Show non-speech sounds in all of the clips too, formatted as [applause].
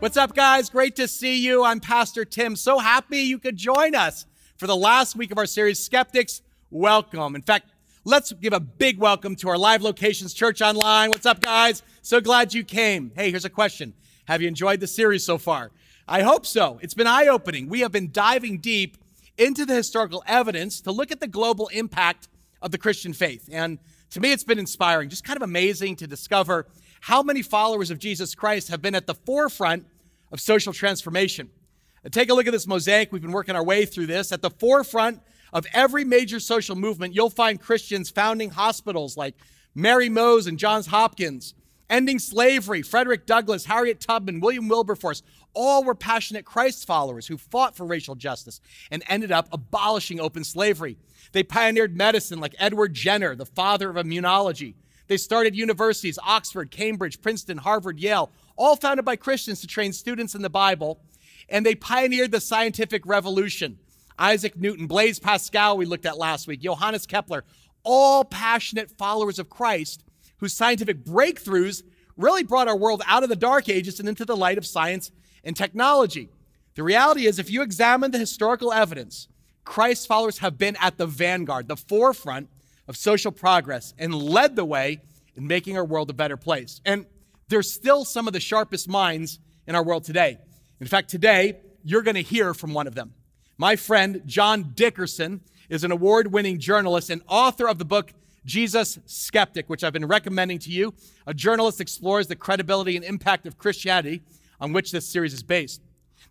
What's up, guys? Great to see you. I'm Pastor Tim. So happy you could join us for the last week of our series, Skeptics. Welcome. In fact, let's give a big welcome to our live locations, Church Online. What's up, guys? So glad you came. Hey, here's a question Have you enjoyed the series so far? I hope so. It's been eye opening. We have been diving deep into the historical evidence to look at the global impact of the Christian faith. And to me, it's been inspiring, just kind of amazing to discover how many followers of Jesus Christ have been at the forefront of social transformation. Now, take a look at this mosaic. We've been working our way through this. At the forefront of every major social movement, you'll find Christians founding hospitals like Mary Mose and Johns Hopkins, ending slavery, Frederick Douglass, Harriet Tubman, William Wilberforce. All were passionate Christ followers who fought for racial justice and ended up abolishing open slavery. They pioneered medicine like Edward Jenner, the father of immunology. They started universities, Oxford, Cambridge, Princeton, Harvard, Yale, all founded by Christians to train students in the Bible. And they pioneered the scientific revolution. Isaac Newton, Blaise Pascal, we looked at last week, Johannes Kepler, all passionate followers of Christ whose scientific breakthroughs really brought our world out of the dark ages and into the light of science and technology. The reality is, if you examine the historical evidence, Christ's followers have been at the vanguard, the forefront of social progress and led the way in making our world a better place. And there's still some of the sharpest minds in our world today. In fact, today, you're going to hear from one of them. My friend, John Dickerson, is an award winning journalist and author of the book Jesus Skeptic, which I've been recommending to you. A journalist explores the credibility and impact of Christianity on which this series is based.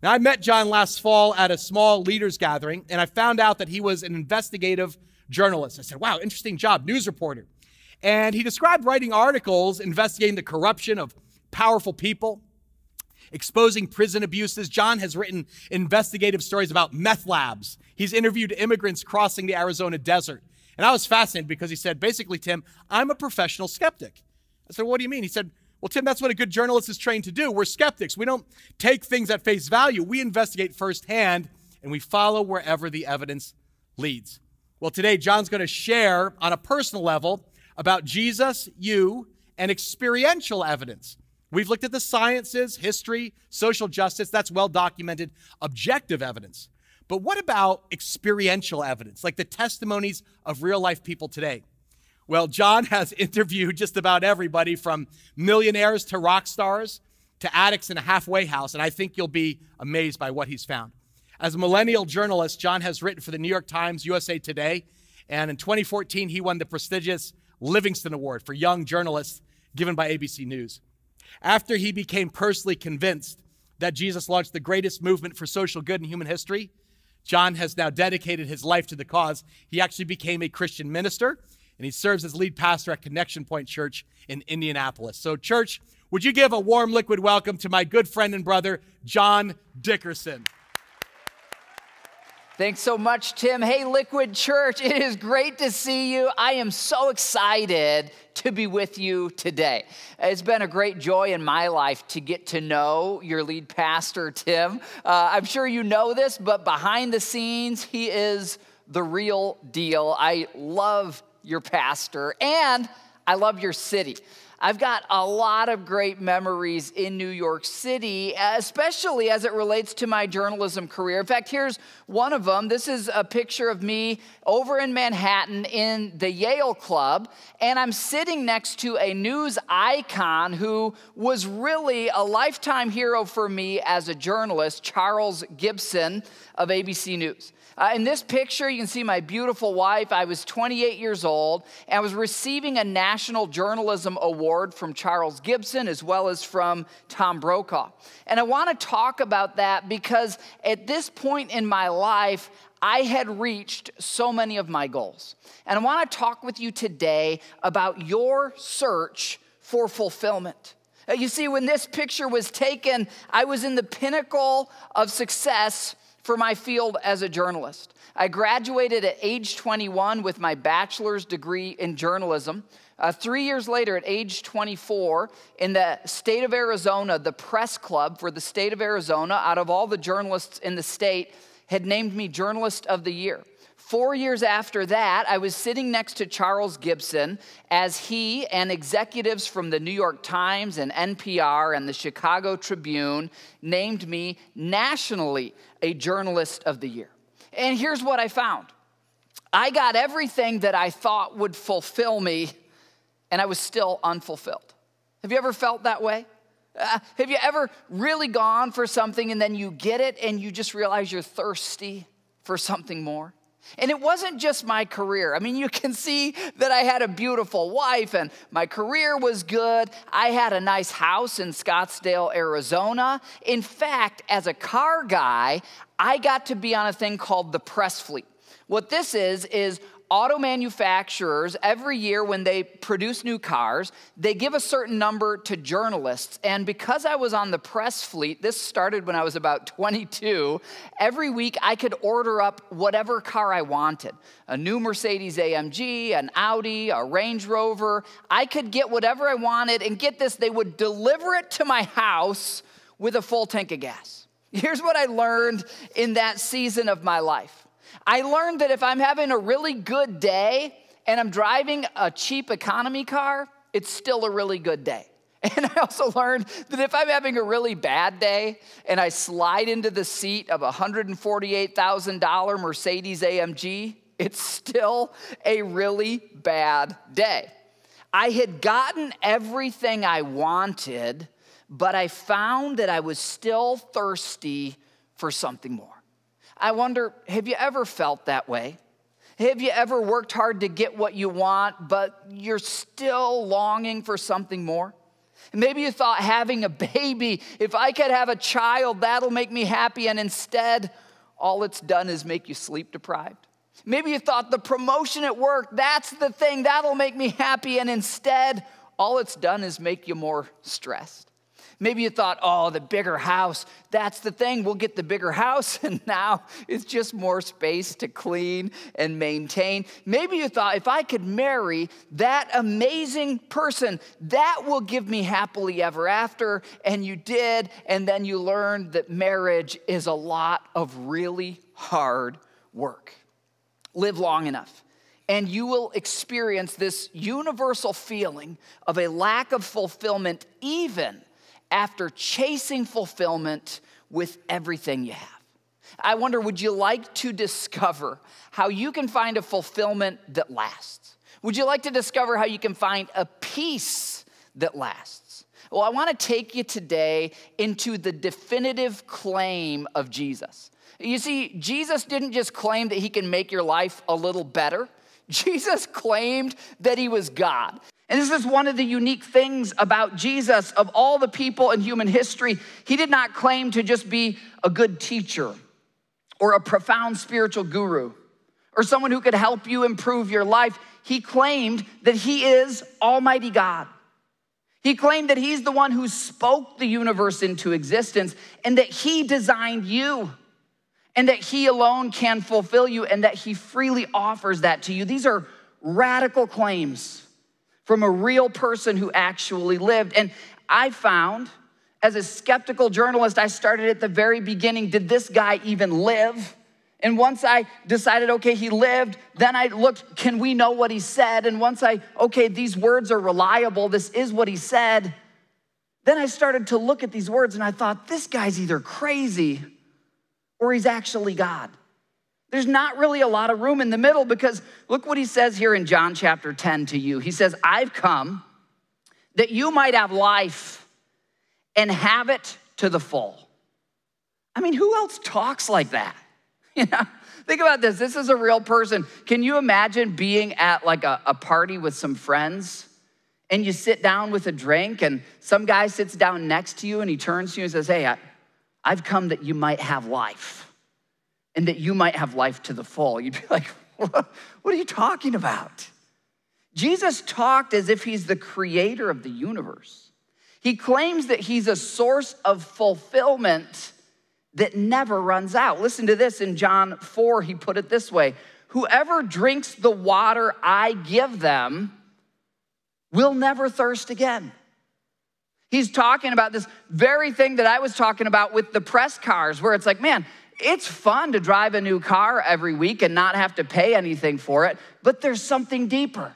Now, I met John last fall at a small leaders gathering, and I found out that he was an investigative journalist. I said, wow, interesting job, news reporter. And he described writing articles investigating the corruption of powerful people, exposing prison abuses. John has written investigative stories about meth labs. He's interviewed immigrants crossing the Arizona desert. And I was fascinated because he said, basically, Tim, I'm a professional skeptic. I said, what do you mean? He said, well, Tim, that's what a good journalist is trained to do. We're skeptics. We don't take things at face value. We investigate firsthand and we follow wherever the evidence leads. Well, today, John's going to share on a personal level about Jesus, you, and experiential evidence. We've looked at the sciences, history, social justice, that's well documented, objective evidence. But what about experiential evidence, like the testimonies of real life people today? Well, John [laughs] has interviewed just about everybody from millionaires to rock stars to addicts in a halfway house, and I think you'll be amazed by what he's found. As a millennial journalist, John has written for the New York Times, USA Today, and in 2014, he won the prestigious Livingston Award for Young Journalists given by ABC News. After he became personally convinced that Jesus launched the greatest movement for social good in human history, John has now dedicated his life to the cause. He actually became a Christian minister, and he serves as lead pastor at Connection Pointe Church in Indianapolis. So, church, would you give a warm liquid welcome to my good friend and brother, John Dickerson? Thanks so much, Tim. Hey, Liquid Church, it is great to see you. I am so excited to be with you today. It's been a great joy in my life to get to know your lead pastor, Tim. Uh, I'm sure you know this, but behind the scenes, he is the real deal. I love your pastor and I love your city. I've got a lot of great memories in New York City, especially as it relates to my journalism career. In fact, here's one of them. This is a picture of me over in Manhattan in the Yale Club, and I'm sitting next to a news icon who was really a lifetime hero for me as a journalist, Charles Gibson of ABC News. Uh, in this picture, you can see my beautiful wife. I was 28 years old and I was receiving a National Journalism Award from Charles Gibson as well as from Tom Brokaw. And I want to talk about that because at this point in my life, I had reached so many of my goals. And I want to talk with you today about your search for fulfillment. Uh, you see, when this picture was taken, I was in the pinnacle of success for my field as a journalist. I graduated at age 21 with my bachelor's degree in journalism. Uh, three years later, at age 24, in the state of Arizona, the press club for the state of Arizona, out of all the journalists in the state, had named me Journalist of the Year. Four years after that, I was sitting next to Charles Gibson as he and executives from the New York Times and NPR and the Chicago Tribune named me nationally a Journalist of the Year. And here's what I found I got everything that I thought would fulfill me, and I was still unfulfilled. Have you ever felt that way? Uh, have you ever really gone for something and then you get it and you just realize you're thirsty for something more? And it wasn't just my career. I mean, you can see that I had a beautiful wife and my career was good. I had a nice house in Scottsdale, Arizona. In fact, as a car guy, I got to be on a thing called the press fleet. What this is, is auto manufacturers, every year when they produce new cars, they give a certain number to journalists. And because I was on the press fleet, this started when I was about 22, every week I could order up whatever car I wanted a new Mercedes AMG, an Audi, a Range Rover. I could get whatever I wanted, and get this, they would deliver it to my house with a full tank of gas. Here's what I learned in that season of my life. I learned that if I'm having a really good day and I'm driving a cheap economy car, it's still a really good day. [laughs] And I also learned that if I'm having a really bad day and I slide into the seat of a $148,000 Mercedes AMG, it's still a really bad day. I had gotten everything I wanted, but I found that I was still thirsty for something more. I wonder have you ever felt that way? Have you ever worked hard to get what you want, but you're still longing for something more? Maybe you thought having a [laughs] baby, if I could have a child, that'll make me happy, and instead, all it's done is make you sleep deprived. Maybe you thought the promotion at work, that's the thing, that'll make me happy, and instead, all it's done is make you more stressed. Maybe you thought, oh, the bigger house, that's the thing. We'll get the bigger house, [laughs] and now it's just more space to clean and maintain. Maybe you thought, if I could marry that amazing person, that will give me happily ever after. And you did, and then you learned that marriage is a lot of really hard work. Live long enough and you will experience this universal feeling of a lack of fulfillment, even after chasing fulfillment with everything you have. I wonder, would you like to discover how you can find a fulfillment that lasts? Would you like to discover how you can find a peace that lasts? Well, I want to take you today into the definitive claim of Jesus. You see, Jesus didn't just claim that he can make your life a little better. [laughs] Jesus claimed that he was God. And this is one of the unique things about Jesus. Of all the people in human history, he did not claim to just be a good teacher or a profound spiritual guru or someone who could help you improve your life. He claimed that he is Almighty God. He claimed that he's the one who spoke the universe into existence and that he designed you and that he alone can fulfill you and that he freely offers that to you. These are radical claims from a real person who actually lived. And I found, as a skeptical journalist, I started at the very beginning did this guy even live? And once I decided, okay, he lived, then I looked, can we know what he said? And once I, okay, these words are reliable, this is what he said, then I started to look at these words and I thought, this guy's either crazy or he's actually God. There's not really a lot of room in the middle because look what he says here in John chapter 10 to you. He says, I've come that you might have life and have it to the full. I mean, who else talks like that? [laughs] You know, think about this. This is a real person. Can you imagine being at like a, a party with some friends and you sit down with a drink and some guy sits down next to you and he turns to you and says, Hey, I, I've come that you might have life and that you might have life to the full. You'd be like, what are you talking about? Jesus talked as if he's the creator of the universe. He claims that he's a source of fulfillment that never runs out. Listen to this in John 4, he put it this way Whoever drinks the water I give them will never thirst again. He's talking about this very thing that I was talking about with the press cars, where it's like, man, it's fun to drive a new car every week and not have to pay anything for it, but there's something deeper.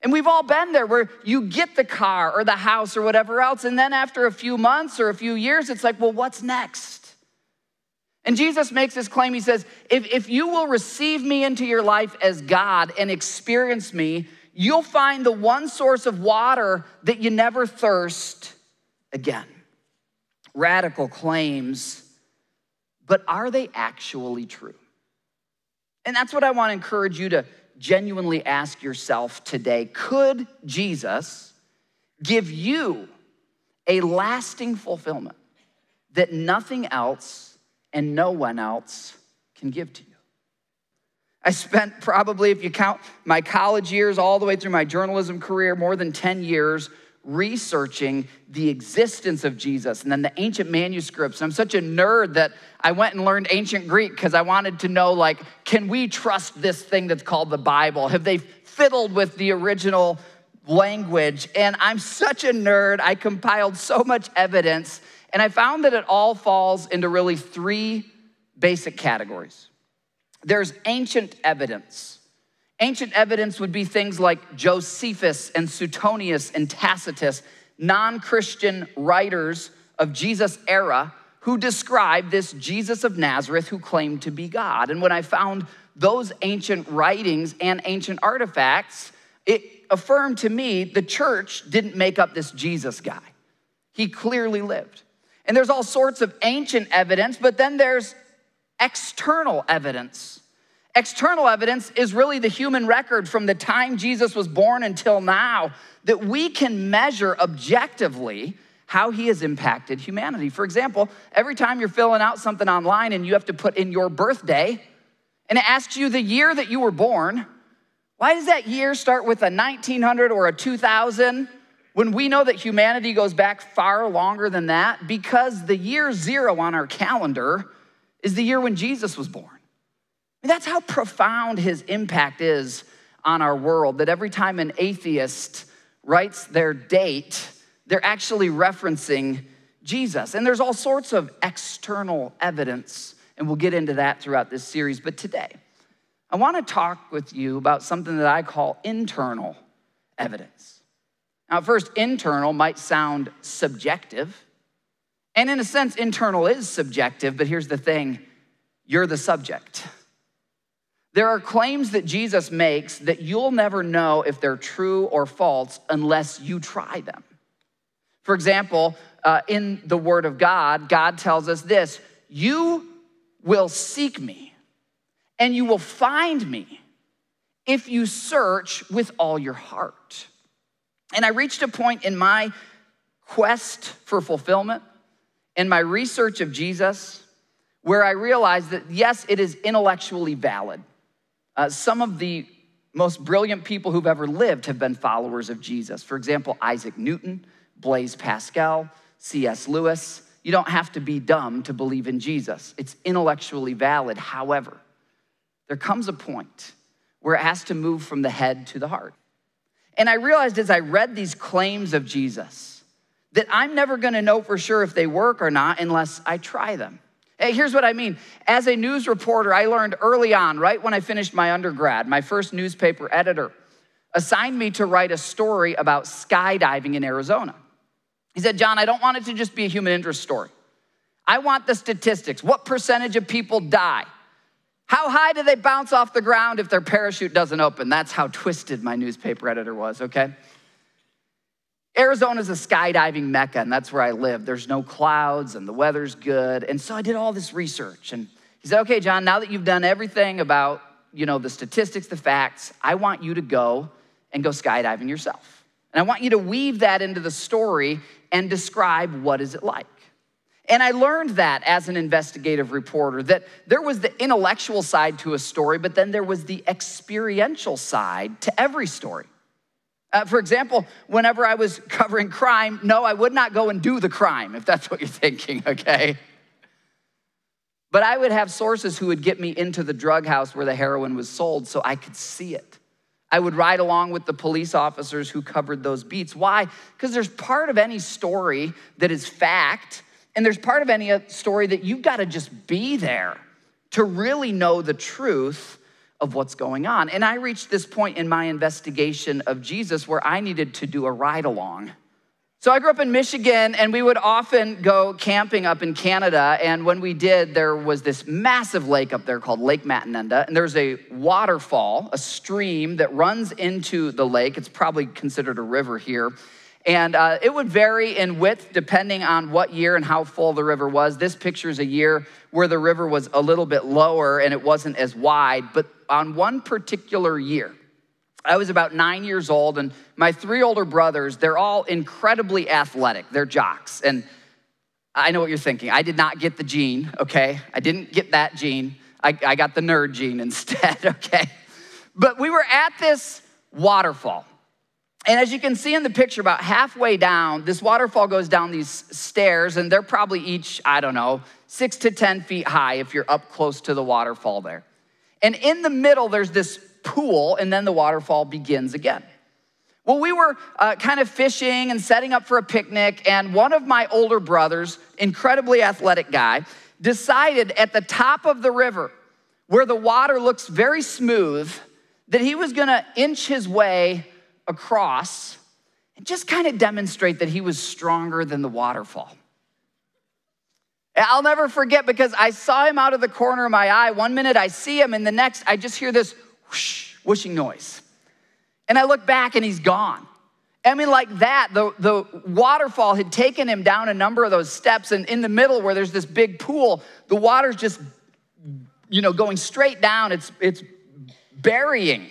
And we've all been there where you get the car or the house or whatever else, and then after a few months or a few years, it's like, well, what's next? And Jesus makes this claim. He says, if, if you will receive me into your life as God and experience me, you'll find the one source of water that you never thirst again. Radical claims, but are they actually true? And that's what I want to encourage you to genuinely ask yourself today could Jesus give you a lasting fulfillment that nothing else and no one else can give to you? I spent probably, if you count my college years all the way through my journalism career, more than 10 years researching the existence of Jesus and then the ancient manuscripts. I'm such a nerd that I went and learned ancient Greek because I wanted to know like, can we trust this thing that's called the Bible? Have they fiddled with the original language? And I'm such a nerd. I compiled so much evidence, and I found that it all falls into really three basic categories. There's ancient evidence. Ancient evidence would be things like Josephus and Suetonius and Tacitus, non Christian writers of Jesus' era who described this Jesus of Nazareth who claimed to be God. And when I found those ancient writings and ancient artifacts, it affirmed to me the church didn't make up this Jesus guy. He clearly lived. And there's all sorts of ancient evidence, but then there's external evidence External evidence is really the human record from the time Jesus was born until now that we can measure objectively how he has impacted humanity. For example, every time you're filling out something online and you have to put in your birthday, and it asks you the year that you were born, why does that year start with a 1900 or a 2000 when we know that humanity goes back far longer than that? Because the year zero on our calendar is the year when Jesus was born. That's how profound his impact is on our world. That every time an atheist writes their date, they're actually referencing Jesus. And there's all sorts of external evidence, and we'll get into that throughout this series. But today, I want to talk with you about something that I call internal evidence. Now, at first, internal might sound subjective. And in a sense, internal is subjective, but here's the thing you're the subject. There are claims that Jesus makes that you'll never know if they're true or false unless you try them. For example, uh, in the Word of God, God tells us this You will seek me and you will find me if you search with all your heart. And I reached a point in my quest for fulfillment, in my research of Jesus, where I realized that yes, it is intellectually valid uh, some of the most brilliant people who've ever lived have been followers of Jesus. For example, Isaac Newton, Blaise Pascal, C.S. Lewis. You don't have to be dumb to believe in Jesus, it's intellectually valid. However, there comes a point where it has to move from the head to the heart. And I realized as I read these claims of Jesus that I'm never gonna know for sure if they work or not unless I try them. Here's what I mean. As a news reporter, I learned early on, right when I finished my undergrad, my first newspaper editor assigned me to write a story about skydiving in Arizona. He said, John, I don't want it to just be a human interest story. I want the statistics. What percentage of people die? How high do they bounce off the ground if their parachute doesn't open? That's how twisted my newspaper editor was, okay? Arizona's a skydiving mecca, and that's where I live. There's no clouds, and the weather's good. And so I did all this research. And he said, Okay, John, now that you've done everything about you know, the statistics, the facts, I want you to go and go skydiving yourself. And I want you to weave that into the story and describe what is it like. And I learned that as an investigative reporter that there was the intellectual side to a story, but then there was the experiential side to every story. Uh, for example, whenever I was covering crime, no, I would not go and do the crime, if that's what you're thinking, okay? But I would have sources who would get me into the drug house where the heroin was sold so I could see it. I would ride along with the police officers who covered those beats. Why? Because there's part of any story that is fact, And there's part of any story that you've got to just be there to really know the truth of what's going on. And I reached this point in my investigation of Jesus where I needed to do a ride along. So I grew up in Michigan, and we would often go camping up in Canada. And when we did, there was this massive lake up there called Lake Matinenda. And there's a waterfall, a stream that runs into the lake. It's probably considered a river here. And uh, it would vary in width depending on what year and how full the river was. This picture is a year where the river was a little bit lower and it wasn't as wide. But on one particular year, I was about nine years old, and my three older brothers, they're all incredibly athletic. They're jocks. And I know what you're thinking. I did not get the gene, okay? I didn't get that gene. I, I got the nerd gene [laughs] instead, okay? But we were at this waterfall. And as you can see in the picture, about halfway down, this waterfall goes down these stairs, and they're probably each, I don't know, six to 10 feet high if you're up close to the waterfall there. And in the middle, there's this pool, and then the waterfall begins again. Well, we were uh, kind of fishing and setting up for a picnic, and one of my older brothers, incredibly athletic guy, decided at the top of the river, where the water looks very smooth, that he was gonna inch his way across and just kind of demonstrate that he was stronger than the waterfall. I'll never forget because I saw him out of the corner of my eye. One minute I see him, and the next I just hear this whoosh, whooshing noise. And I look back and he's gone. I mean, like that, the, the waterfall had taken him down a number of those steps, and in the middle where there's this big pool, the water's just, you know, going straight down. It's, it's burying.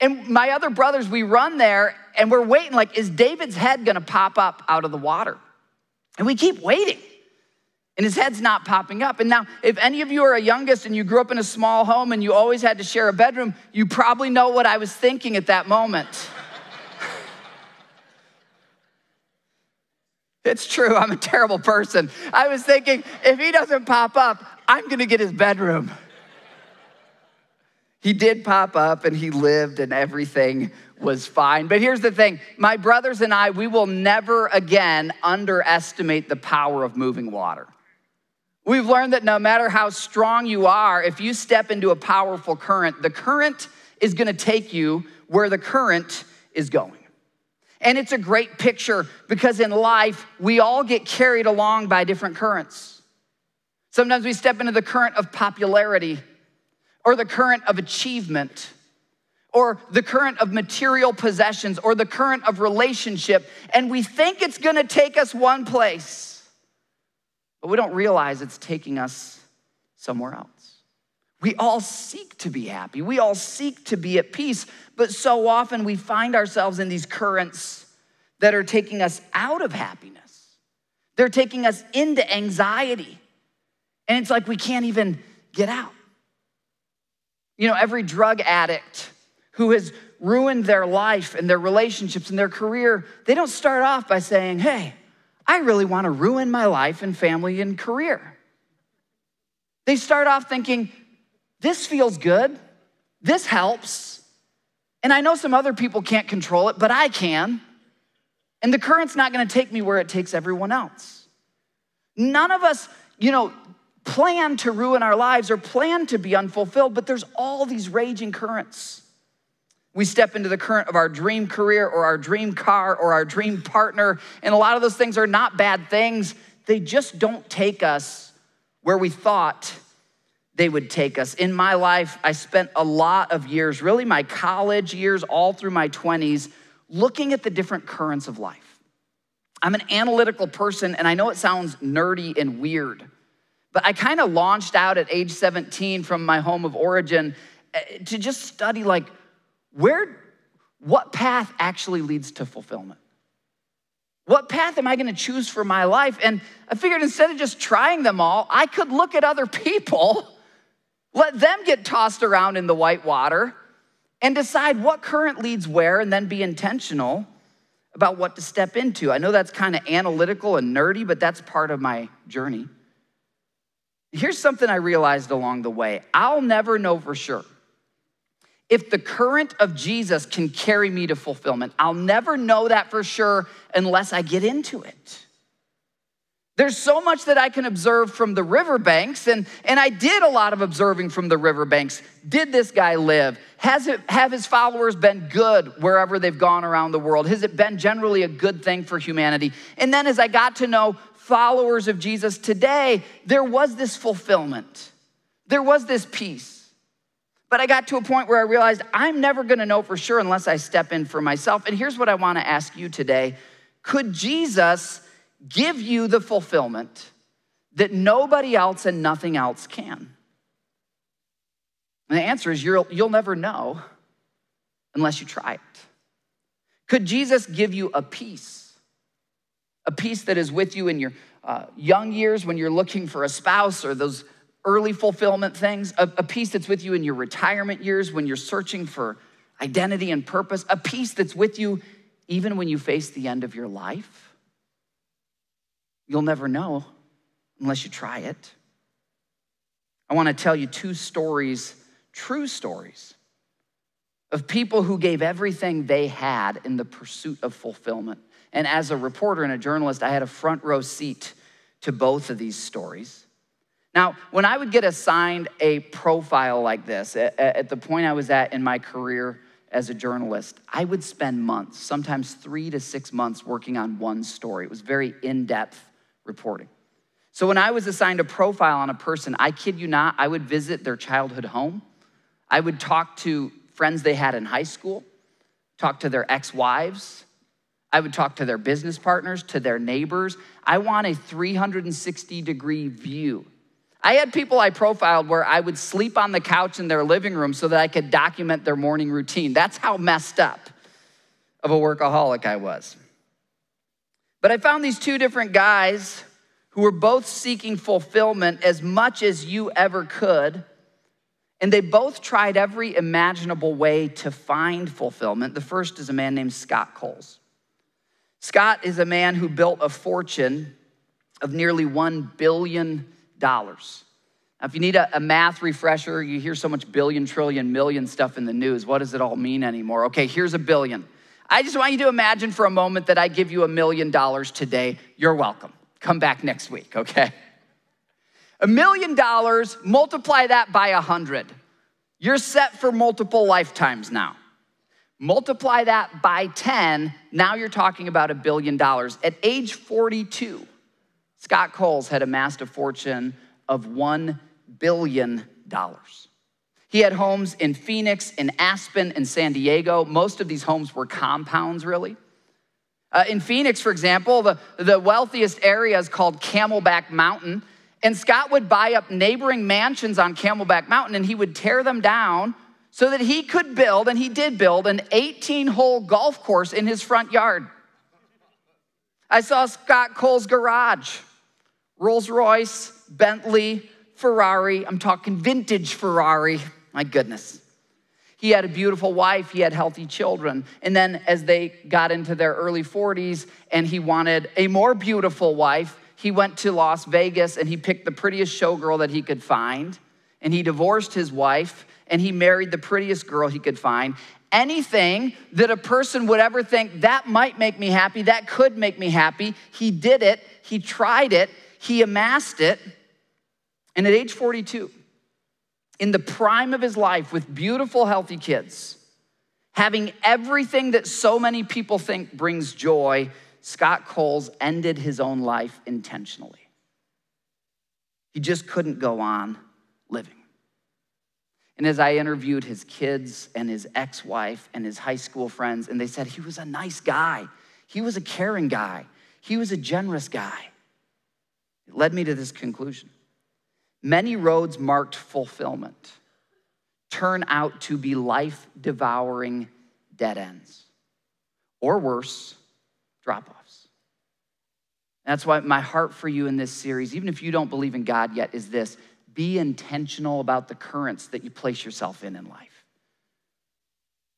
And my other brothers, we run there and we're waiting, like, is David's head gonna pop up out of the water? And we keep waiting and his head's not popping up. And now, if any of you are a youngest and you grew up in a small home and you always had to share a bedroom, you probably know what I was thinking at that moment. [laughs] it's true, I'm a terrible person. I was thinking, if he doesn't pop up, I'm gonna get his bedroom. He did pop up and he lived and everything was fine. But here's the thing my brothers and I, we will never again underestimate the power of moving water. We've learned that no matter how strong you are, if you step into a powerful current, the current is gonna take you where the current is going. And it's a great picture because in life, we all get carried along by different currents. Sometimes we step into the current of popularity, or the current of achievement, or the current of material possessions, or the current of relationship, and we think it's gonna take us one place but we don't realize it's taking us somewhere else. We all seek to be happy. We all seek to be at peace, but so often we find ourselves in these currents that are taking us out of happiness. They're taking us into anxiety. And it's like we can't even get out. You know, every drug addict who has ruined their life and their relationships and their career, they don't start off by saying, Hey, I really want to ruin my life and family and career. They start off thinking, this feels good, this helps, and I know some other people can't control it, but I can. And the current's not going to take me where it takes everyone else. None of us, you know, plan to ruin our lives or plan to be unfulfilled, but there's all these raging currents. We step into the current of our dream career or our dream car or our dream partner. And a lot of those things are not bad things. They just don't take us where we thought they would take us. In my life, I spent a lot of years, really my college years, all through my 20s, looking at the different currents of life. I'm an analytical person, and I know it sounds nerdy and weird, but I kind of launched out at age 17 from my home of origin eh, to just study like where, what path actually leads to fulfillment? What path am I going to choose for my life? And I figured instead of just trying them all, I could look at other [laughs] people, let them get tossed around in the white water, and decide what current leads where, and then be intentional about what to step into. I know that's kind of analytical and nerdy, but that's part of my journey. Here's something I realized along the way I'll never know for sure if the current of Jesus can carry me to fulfillment. I'll never know that for sure unless I get into it. There's so much that I can observe from the riverbanks, and, and I did a lot of observing from the riverbanks. Did this guy live? Has it, have his followers been good wherever they've gone around the world? Has it been generally a good thing for humanity? And then as I got to know followers of Jesus today, there was this fulfillment, there was this peace. But I got to a point where I realized I'm never gonna know for sure unless I step in for myself. And here's what I wanna ask you today Could Jesus give you the fulfillment that nobody else and nothing else can? And the answer is you'll, you'll never know unless you try it. Could Jesus give you a peace? A peace that is with you in your uh, young years when you're looking for a spouse or those early fulfillment things, a, a peace that's with you in your retirement years when you're searching for identity and purpose, a peace that's with you even when you face the end of your life. You'll never know unless you try it. I want to tell you two stories, true stories, of people who gave everything they had in the pursuit of fulfillment. And as a reporter and a journalist, I had a front row seat to both of these stories. Now, when I would get assigned a profile like this, at the point I was at in my career as a journalist, I would spend months, sometimes three to six months, working on one story. It was very in depth reporting. So when I was assigned a profile on a person, I kid you not, I would visit their childhood home. I would talk to friends they had in high school, talk to their ex wives. I would talk to their business partners, to their neighbors. I want a 360 degree view. I had people I profiled where I would sleep on the couch in their living room so that I could document their morning routine. That's how messed up of a workaholic I was. But I found these two different guys who were both seeking fulfillment as much as you ever could. And they both tried every imaginable way to find fulfillment. The first is a man named Scott Coles. Scott is a man who built a fortune of nearly $1 billion. Now, if you need a, a, math refresher, you hear so much billion, trillion, million stuff in the news. What does it all mean anymore? Okay, here's a billion. I just want you to imagine for a moment that I give you a million dollars today. You're welcome. Come back next week, okay? A million dollars, multiply that by a hundred. You're set for multiple lifetimes now. Multiply that by 10, now you're talking about a billion dollars. At age 42, Scott Coles had amassed a fortune of $1 billion. He had homes in Phoenix, in Aspen, in San Diego. Most of these homes were compounds, really. Uh, in Phoenix, for example, the, the wealthiest area is called Camelback Mountain. And Scott would buy up neighboring mansions on Camelback Mountain and he would tear them down so that he could build, and he did build, an 18 hole golf course in his front yard. I saw Scott Coles' garage Rolls Royce, Bentley, Ferrari. I'm talking vintage Ferrari. My goodness. He had a beautiful wife, he had healthy children. And then as they got into their early 40s and he wanted a more beautiful wife, he went to Las Vegas and he picked the prettiest showgirl that he could find. And he divorced his wife and he married the prettiest girl he could find. Anything that a person would ever think that might make me happy, that could make me happy, he did it, he tried it, he amassed it. And at age 42, in the prime of his life with beautiful, healthy kids, having everything that so many people think brings joy, Scott Coles ended his own life intentionally. He just couldn't go on living. And as I interviewed his kids and his ex wife and his high school friends, and they said he was a nice guy, he was a caring guy, he was a generous guy. It led me to this conclusion many roads marked fulfillment turn out to be life devouring dead ends, or worse, drop offs. That's why my heart for you in this series, even if you don't believe in God yet, is this be intentional about the currents that you place yourself in in life.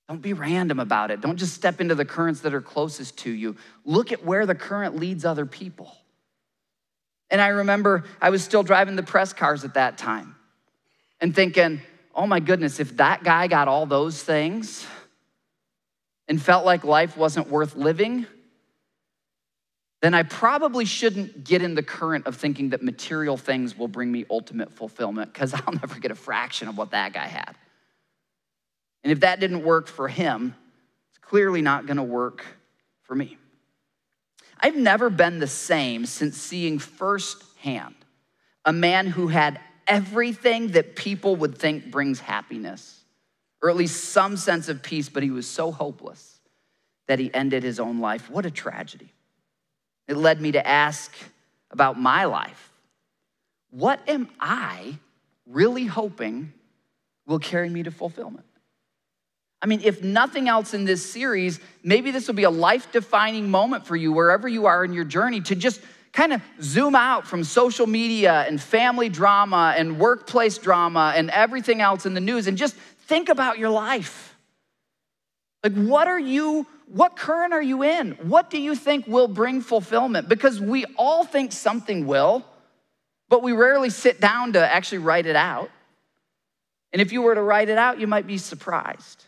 Don't be random about it. Don't just step into the currents that are closest to you. Look at where the current leads other people. And I remember I was still driving the press cars at that time and thinking, oh my goodness, if that guy got all those things and felt like life wasn't worth living, then I probably shouldn't get in the current of thinking that material things will bring me ultimate fulfillment because [laughs] I'll never get a fraction of what that guy had. And if that didn't work for him, it's clearly not going to work for me. I've never been the same since seeing firsthand a man who had everything that people would think brings happiness, or at least some sense of peace, but he was so hopeless that he ended his own life. What a tragedy. It led me to ask about my life. What am I really hoping will carry me to fulfillment? I mean, if nothing else in this series, maybe this will be a life defining moment for you wherever you are in your journey to just kind of zoom out from social media and family drama and workplace drama and everything else in the news and just think about your life. Like, what are you, what current are you in? What do you think will bring fulfillment? Because we all think something will, but we rarely sit down to actually write it out. And if you were to write it out, you might be surprised.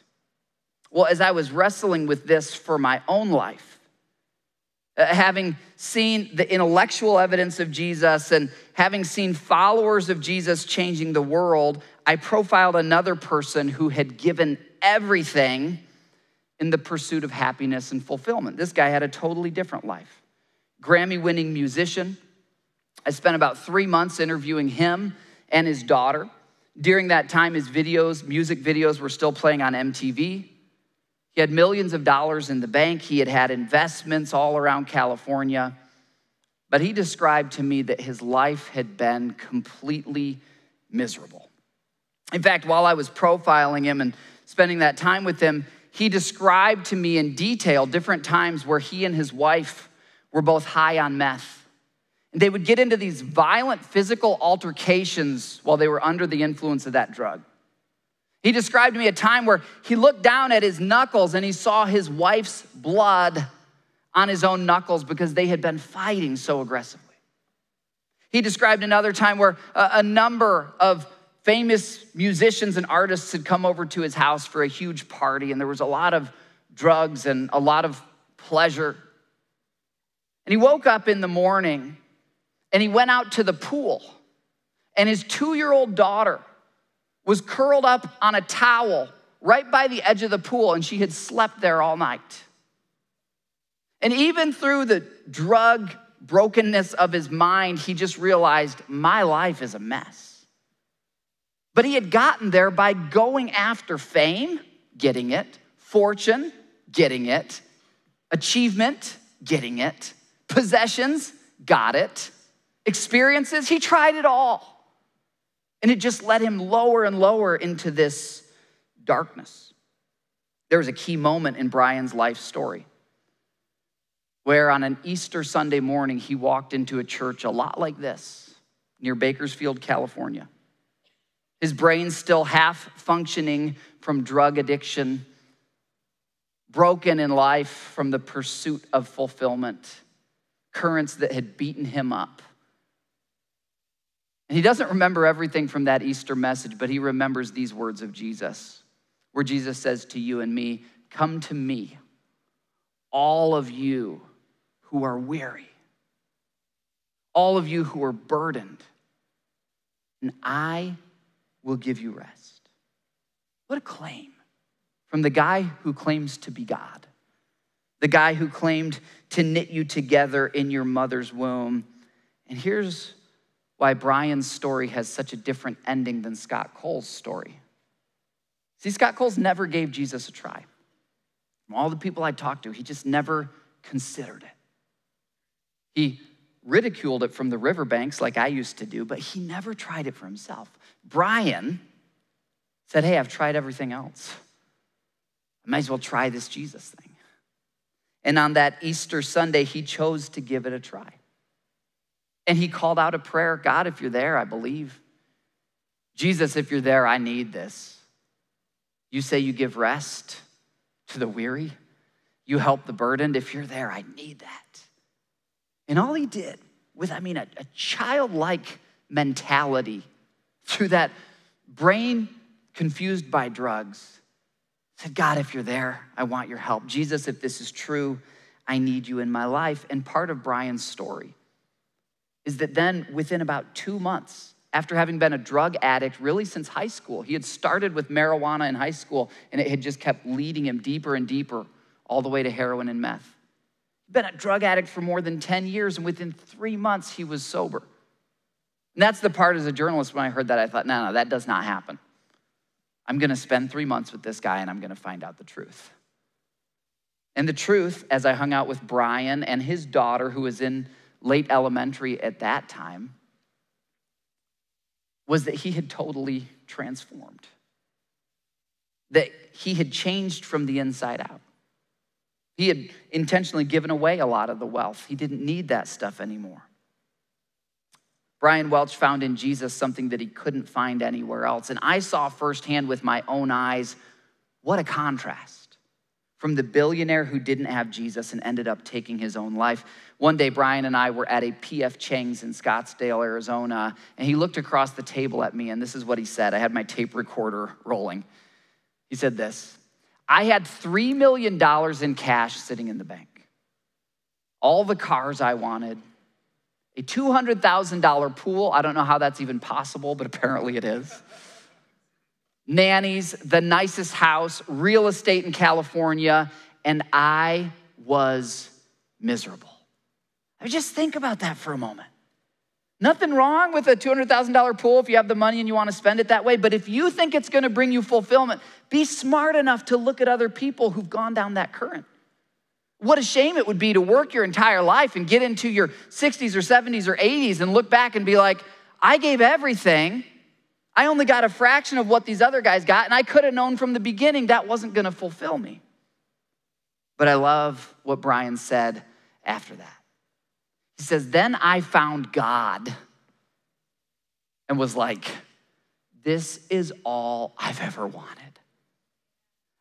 Well, as I was wrestling with this for my own life, uh, having seen the intellectual evidence of Jesus and having seen followers of Jesus changing the world, I profiled another person who had given everything in the pursuit of happiness and fulfillment. This guy had a totally different life. Grammy winning musician. I spent about three months interviewing him and his daughter. During that time, his videos, music videos, were still playing on MTV. He had millions of dollars in the bank. He had had investments all around California. But he described to me that his life had been completely miserable. In fact, while I was profiling him and spending that time with him, he described to me in detail different times where he and his wife were both high on meth. And they would get into these violent physical altercations while they were under the influence of that drug. He described to me a time where he looked down at his knuckles and he saw his wife's blood on his own knuckles because they had been fighting so aggressively. He described another time where a, number of famous musicians and artists had come over to his house for a huge party, and there was a lot of drugs and a lot of pleasure. And he woke up in the morning and he went out to the pool, and his two year old daughter was curled up on a towel right by the edge of the pool, and she had slept there all night. And even through the drug brokenness of his mind, he just realized my life is a mess. But he had gotten there by going after fame, getting it, fortune, getting it, achievement, getting it, possessions, got it, experiences, he tried it all. And it just led him lower and lower into this darkness. There was a key moment in Brian's life story where on an Easter Sunday morning, he walked into a church a lot like this near Bakersfield, California. His brain still half functioning from drug addiction, broken in life from the pursuit of fulfillment, currents that had beaten him up. And he doesn't remember everything from that Easter message, but he remembers these words of Jesus, where Jesus says to you and me, Come to me, all of you who are weary, all of you who are burdened, and I will give you rest. What a claim from the guy who claims to be God, the guy who claimed to knit you together in your mother's womb. And here's why Brian's story has such a different ending than Scott Coles' story. See, Scott Coles never gave Jesus a try. From all the people I talked to, he just never considered it. He ridiculed it from the riverbanks like I used to do, but he never tried it for himself. Brian said, Hey, I've tried everything else. I might as well try this Jesus thing. And on that Easter Sunday, he chose to give it a try. And he called out a prayer God, if you're there, I believe. Jesus, if you're there, I need this. You say you give rest to the weary, you help the burdened. If you're there, I need that. And all he did with, I mean, a, a childlike mentality through that brain confused by drugs, said, God, if you're there, I want your help. Jesus, if this is true, I need you in my life. And part of Brian's story is that then within about two months, after having been a drug addict really since high school, he had started with marijuana in high school and it had just kept leading him deeper and deeper all the way to heroin and meth. Been a drug addict for more than 10 years, and within three months, he was sober. And that's the part as a journalist when I heard that, I thought, no, no, that does not happen. I'm gonna spend three months with this guy and I'm gonna find out the truth. And the truth, as I hung out with Brian and his daughter, who was in late elementary at that time, was that he had totally transformed, that he had changed from the inside out. He had intentionally given away a lot of the wealth. He didn't need that stuff anymore. Brian Welch found in Jesus something that he couldn't find anywhere else. And I saw firsthand with my own eyes what a contrast from the billionaire who didn't have Jesus and ended up taking his own life one day, Brian and I were at a PF Chang's in Scottsdale, Arizona, and he looked across the table at me, and this is what he said. I had my tape recorder rolling. He said this I had $3 million in cash sitting in the bank, all the cars I wanted, a $200,000 pool. I don't know how that's even possible, but apparently it is. Nannies, the nicest house, real estate in California, and I was miserable. I mean, just think about that for a moment. Nothing wrong with a $200,000 pool if you have the money and you want to spend it that way. But if you think it's going to bring you fulfillment, be smart enough to look at other people who've gone down that current. What a shame it would be to work your entire life and get into your 60s or 70s or 80s and look back and be like, I gave everything. I only got a fraction of what these other guys got, and I could have known from the beginning that wasn't going to fulfill me. But I love what Brian said after that. He says, Then I found God and was like, This is all I've ever wanted.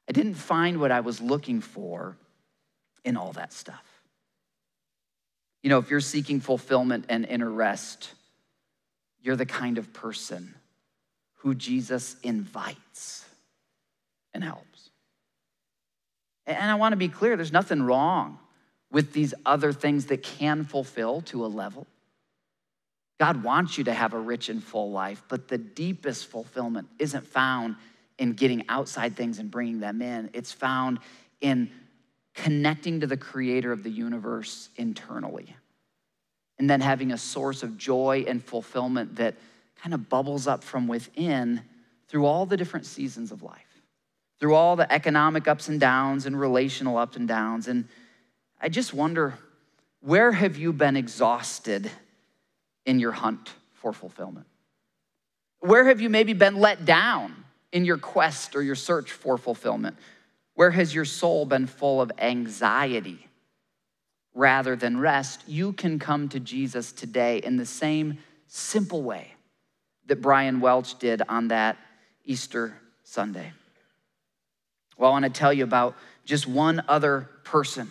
I didn't find what I was looking for in all that stuff. You know, if you're seeking fulfillment and inner rest, you're the kind of person who Jesus invites and helps. And I want to be clear there's nothing wrong with these other things that can fulfill to a level. God wants you to have a rich and full life, but the deepest fulfillment isn't found in getting outside things and bringing them in. It's found in connecting to the creator of the universe internally. And then having a source of joy and fulfillment that kind of bubbles up from within through all the different seasons of life, through all the economic ups and downs and relational ups and downs. And I just wonder where have you been exhausted in your hunt for fulfillment? Where have you maybe been let down in your quest or your search for fulfillment? Where has your soul been full of anxiety rather than rest? You can come to Jesus today in the same simple way that Brian Welch did on that Easter Sunday. Well, I want to tell you about just one other person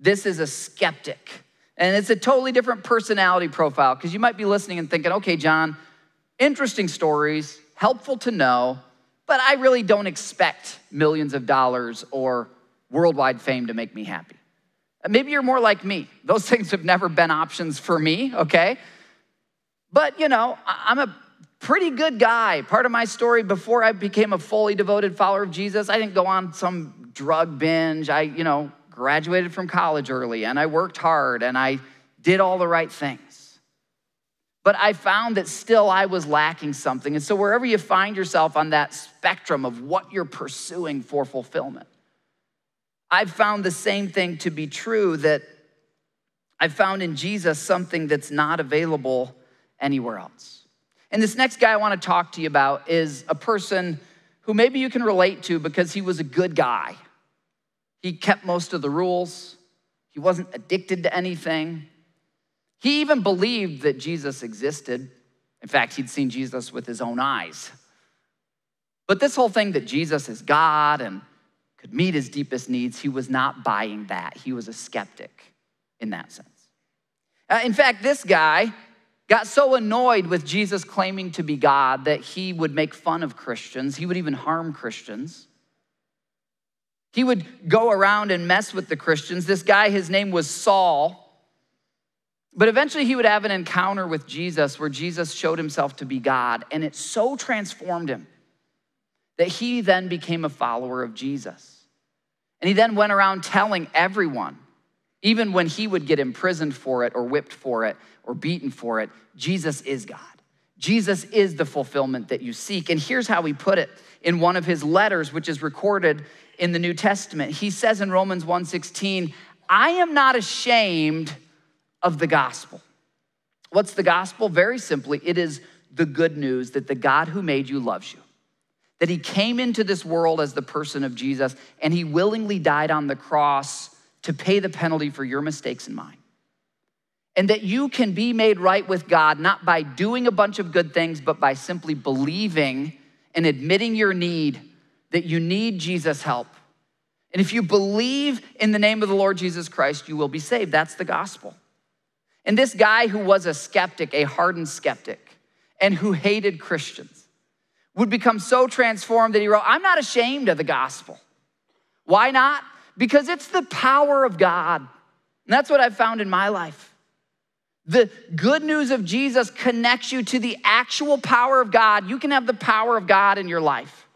this is a skeptic. And it's a totally different personality profile because you might be listening and thinking, okay, John, interesting stories, helpful to know, but I really don't expect millions of dollars or worldwide fame to make me happy. Maybe you're more like me. Those [laughs] things have never been options for me, okay? But, you know, I'm a pretty good guy. Part of my story before I became a fully devoted follower of Jesus, I didn't go on some drug binge. I, you know, graduated from college early and I worked hard and I did all the right things. But I found that still I was lacking something. And so, wherever you find yourself on that spectrum of what you're pursuing for fulfillment, I've found the same thing to be true that I found in Jesus something that's not available anywhere else. And this next guy I want to talk to you about is a person who maybe you can relate to because he was a good guy. He kept most of the rules. He wasn't addicted to anything. He even believed that Jesus existed. In fact, he'd seen Jesus with his own eyes. But this whole thing that Jesus is God and could meet his deepest needs, he was not buying that. He was a skeptic in that sense. Uh, in fact, this guy got so annoyed with Jesus claiming to be God that he would make fun of Christians. He would even harm Christians. He would go around and mess with the Christians. This guy, his name was Saul. But eventually he would have an encounter with Jesus where Jesus showed himself to be God, and it so transformed him that he then became a follower of Jesus. And he then went around telling everyone, even when he would get imprisoned for it or whipped for it or beaten for it, Jesus is God. Jesus is the fulfillment that you seek. And here's how he put it in one of his letters, which is recorded in the New Testament. He says in Romans 1:16, I am not ashamed of the gospel. What's the gospel? Very simply, it is the good news that the God who made you loves you. That he came into this world as the person of Jesus and he willingly died on the cross to pay the penalty for your mistakes and mine. And that you can be made right with God not by doing a bunch of good things, but by simply believing and admitting your need that you need Jesus' help. And if you believe in the name of the Lord Jesus Christ, you will be saved. That's the gospel. And this guy who was a skeptic, a hardened skeptic, and who hated Christians, would become so transformed that he wrote, I'm not ashamed of the gospel. Why not? Because it's the power of God. And that's what I've found in my life. The good news of Jesus connects you to the actual power of God. You can have the power of God in your life.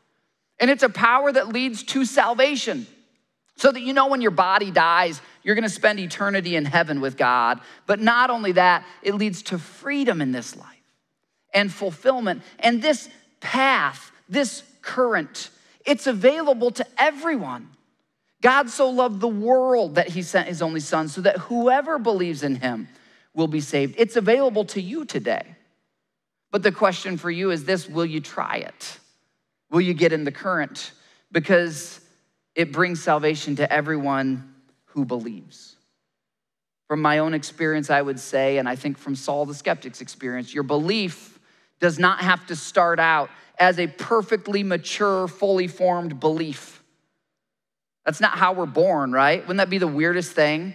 And it's a power that leads to salvation. So that you know when your body dies, you're gonna spend eternity in heaven with God. But not only that, it leads to freedom in this life and fulfillment. And this path, this current, it's available to everyone. God so loved the world that he sent his only son so that whoever believes in him will be saved. It's available to you today. But the question for you is this will you try it? Will you get in the current? Because it brings salvation to everyone who believes. From my own experience, I would say, and I think from Saul the skeptic's experience, your belief does not have to start out as a perfectly mature, fully formed belief. That's not how we're born, right? Wouldn't that be the weirdest thing?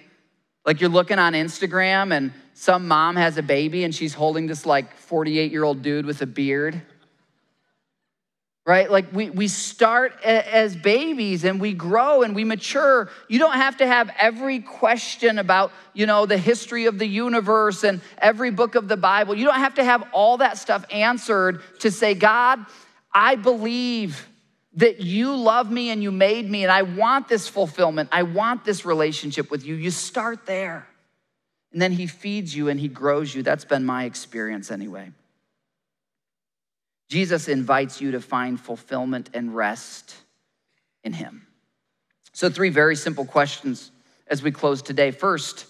Like you're looking on Instagram and some mom has a baby and she's holding this like 48 year old dude with a beard. Right? Like we, we start as babies and we grow and we mature. You don't have to have every question about, you know, the history of the universe and every book of the Bible. You don't have to have all that stuff answered to say, God, I believe that you love me and you made me and I want this fulfillment. I want this relationship with you. You start there. And then he feeds you and he grows you. That's been my experience anyway. Jesus invites you to find fulfillment and rest in him. So, three very simple questions as we close today. First,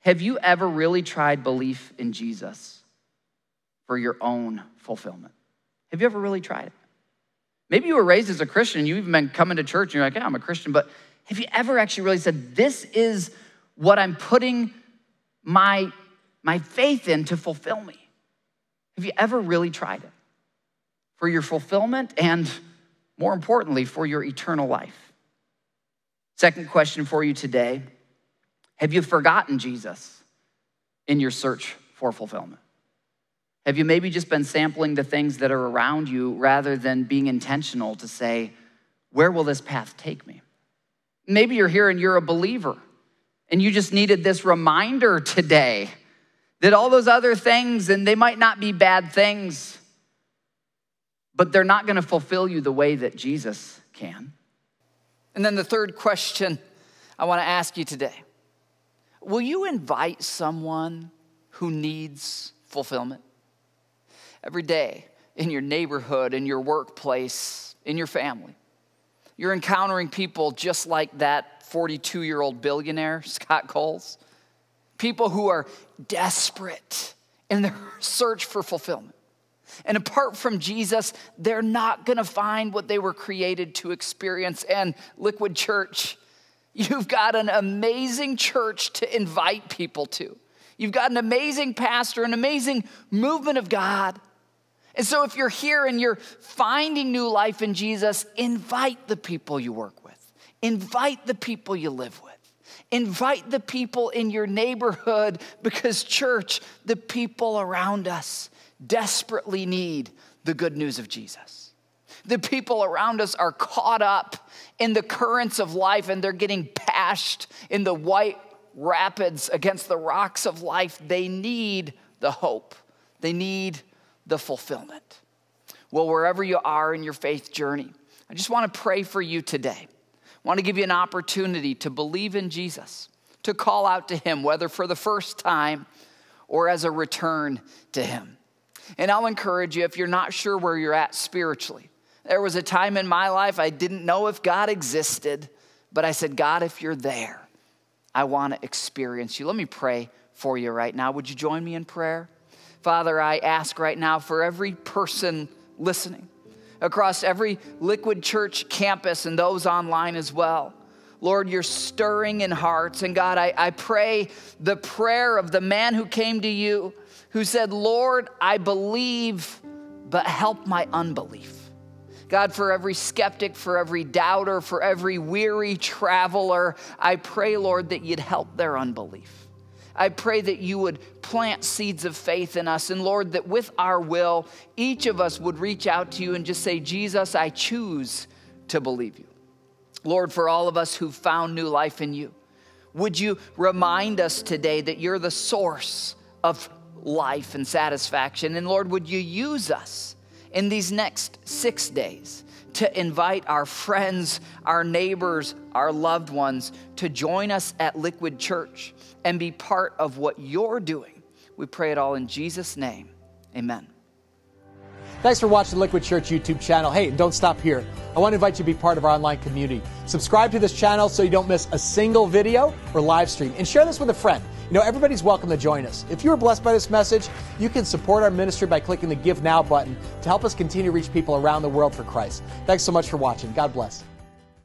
have you ever really tried belief in Jesus for your own fulfillment? Have you ever really tried it? Maybe you were raised as a Christian, you've even been coming to church and you're like, yeah, I'm a Christian, but have you ever actually really said, this is what I'm putting my, my faith in to fulfill me? Have you ever really tried it? For your fulfillment and more importantly, for your eternal life. Second question for you today Have you forgotten Jesus in your search for fulfillment? Have you maybe just been sampling the things that are around you rather than being intentional to say, where will this path take me? Maybe you're here and you're a believer and you just needed this reminder today that all those other things, and they might not be bad things, but they're not gonna fulfill you the way that Jesus can. And then the third question I wanna ask you today Will you invite someone who needs fulfillment? Every day in your neighborhood, in your workplace, in your family. You're encountering people just like that 42 year old billionaire, [laughs] Scott Coles. People who are desperate in their search for fulfillment. And apart from Jesus, they're not gonna find what they were created to experience. And Liquid Church, you've got an amazing church to invite people to. You've got an amazing pastor, an amazing movement of God and so, if you're here and you're finding new life in Jesus, invite the people you work with, invite the people you live with, invite the people in your neighborhood because, church, the people around us desperately need the good news of Jesus. The people around us are caught up in the currents of life and they're getting bashed in the white rapids against the rocks of life. They need the hope, they need the fulfillment. Well, wherever you are in your faith journey, I just want to pray for you today. I want to give you an opportunity to believe in Jesus, to call out to Him, whether for the first time or as a return to Him. And I'll encourage you if you're not sure where you're at spiritually. There was a time in my life I didn't know if God existed, but I said, God, if you're there, I want to experience you. Let me pray for you right now. Would you join me in prayer? Father, I ask right now for every person listening across every Liquid Church campus and those online as well. Lord, you're stirring in hearts. And God, I, I pray the prayer of the man who came to you who said, Lord, I believe, but help my unbelief. God, for every skeptic, for every doubter, for every weary traveler, I pray, Lord, that you'd help their unbelief. I pray that you would plant seeds of faith in us. And Lord, that with our will, each of us would reach out to you and just say, Jesus, I choose to believe you. Lord, for all of us who found new life in you, would you remind us today that you're the source of life and satisfaction? And Lord, would you use us in these next six days to invite our friends, our neighbors, our loved ones to join us at Liquid Church and be part of what you're doing. We pray it all in Jesus' name. Amen. Thanks for watching Liquid Church YouTube channel. Hey, don't stop here. I want to invite you to be part of our online community. Subscribe to this channel so you don't miss a single video or live stream. And share this with a friend. You know, everybody's welcome to join us. If you were blessed by this message, you can support our ministry by clicking the Give Now button to help us continue to reach people around the world for Christ. Thanks so much for watching. God bless.